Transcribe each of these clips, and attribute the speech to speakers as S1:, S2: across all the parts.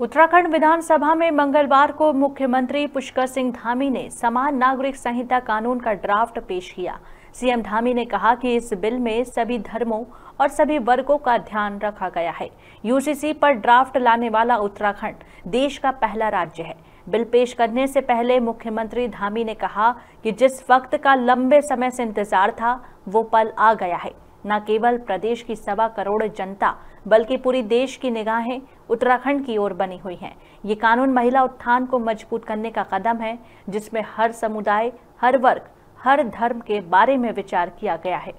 S1: उत्तराखंड विधानसभा में मंगलवार को मुख्यमंत्री पुष्कर सिंह धामी ने समान नागरिक संहिता कानून का ड्राफ्ट पेश किया। सीएम धामी ने कहा कि इस बिल में सभी धर्मों और सभी वर्गों का ध्यान रखा गया है। यूसीसी पर ड्राफ्ट लाने वाला उत्तराखंड देश का पहला राज्य है। बिल पेश करने से पहले मुख्यमंत्री धामी ने कहा कि जिस वक्त का लंबे समय से इंतज़ार था, वो पल आ गया है। न केवल प्रदेश की सवा करोड़ जनता, बल्कि पूरी देश की निगाहें उत्तराखंड की ओर बनी हुई हैं। ये कानून महिला उत्थान को मज़बूत करने का कदम है, जिसमें हर समुदाय, हर वर्ग, हर धर्म के बारे में विचार किया गया है।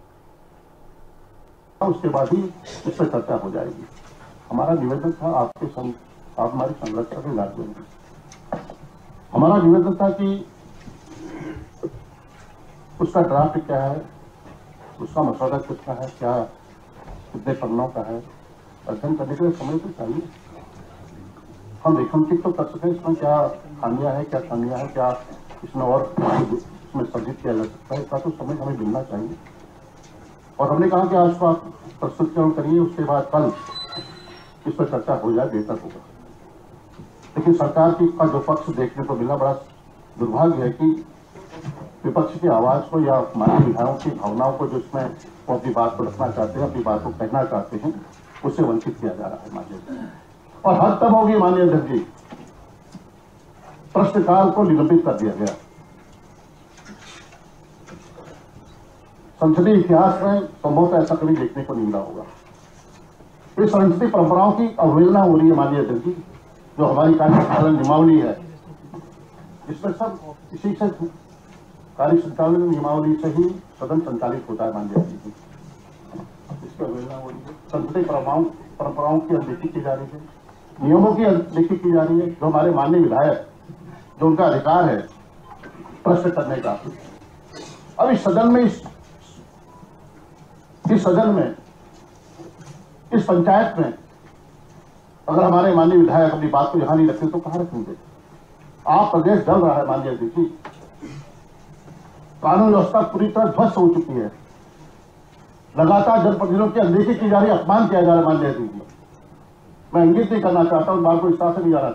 S2: उसके बाद ही इस पर चर्चा हो जाएगी। हमारा निवेदन था आपके आप संरक्षण के राज्य में हमारा निवेदन था कि उसका ड्राफ्ट क्या है उसका मसौदा कितना है, क्या कितने पन्नों का है, अध्ययन करने के लिए समय तो चाहिए। हम रेखांकित तो कर सकते हैं, इसमें क्या खामियाँ है, क्या खामियाँ है, क्या इसमें और इसमें सर्जित किया जा सकता है, इसका तो समय हमें मिलना चाहिए। और हमने कहा कि आज को आप प्रस्तुतिकरण करिए उसके बाद कल इस पर चर्चा हो जाए, बेहतर होगा। लेकिन सरकार की का जो पक्ष देखने को मिला, बड़ा दुर्भाग्य है कि विपक्ष की आवाज़ को या मानवीय विधायकों की भावनाओं को जिसमें वो अपनी बात को रखना चाहते हैं, अपनी बात को कहना चाहते हैं उससे वंचित किया जा रहा है मान्य और हद तब होगी, माननीय अध्यक्ष जी। प्रश्नकाल को निलंबित कर दिया गया। संसदीय इतिहास में संभवतः ऐसा कभी देखने को नहीं मिला होगा। इस संसदीय परंपराओं की अवहेलना हो रही है, माननीय अध्यक्ष जी, जो हमारी कार्यपालन नियमावली है। इसमें सब इसी से कार्य संचालन नियमावली से ही सदन संचालित होता है अध्यक्ष जी। इसकी हो संसदीय परंपराओं परंपराओं की अनदेखी की जा रही है। नियमों की अनदेखी की जा रही है, जो हमारे माननीय विधायक, जो उनका अधिकार है, प्रश्न करने का। अब इस सदन में, इस इस सदन में, इस पंचायत में, अगर हमारे माननीय विधायक अपनी बात को यहाँ नहीं रखते तो कहाँ रखेंगे? आप प्रदेश जल रहा है, माननीय अध्यक्ष जी। कानून व्यवस्था पूरी तरह ध्वस्त हो चुकी है। लगातार जनप्रतिनिधियों की अनदेखी की जा रही अपमान किया जा रहा है। मान्य मैं इंगित नहीं करना चाहता हूँ बात को इस तरह से नहीं जा रहा